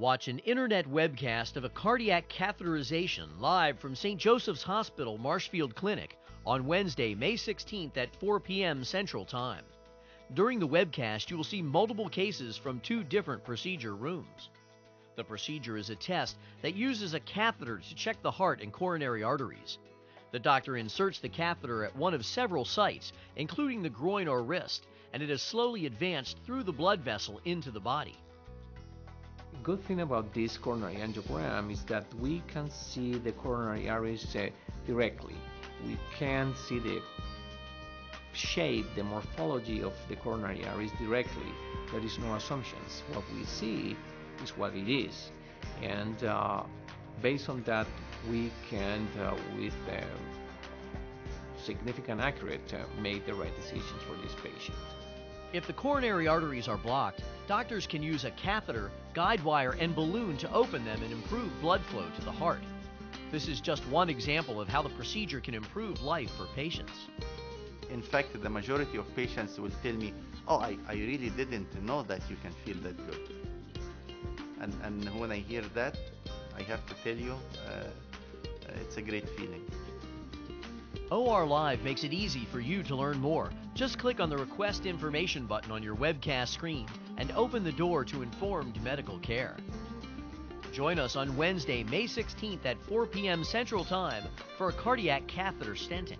Watch an internet webcast of a cardiac catheterization live from St. Joseph's Hospital Marshfield Clinic on Wednesday, May 16th at 4 p.m. Central Time. During the webcast, you will see multiple cases from two different procedure rooms. The procedure is a test that uses a catheter to check the heart and coronary arteries. The doctor inserts the catheter at one of several sites, including the groin or wrist, and it is slowly advanced through the blood vessel into the body good thing about this coronary angiogram is that we can see the coronary arteries uh, directly. We can see the shape, the morphology of the coronary arteries directly. There is no assumptions. What we see is what it is. And uh, based on that, we can, uh, with uh, significant accuracy, uh, make the right decisions for this patient. If the coronary arteries are blocked, doctors can use a catheter, guide wire, and balloon to open them and improve blood flow to the heart. This is just one example of how the procedure can improve life for patients. In fact, the majority of patients will tell me, oh, I, I really didn't know that you can feel that good. And, and when I hear that, I have to tell you, uh, it's a great feeling. OR Live makes it easy for you to learn more. Just click on the Request Information button on your webcast screen and open the door to informed medical care. Join us on Wednesday, May 16th at 4 p.m. Central Time for a cardiac catheter stenting.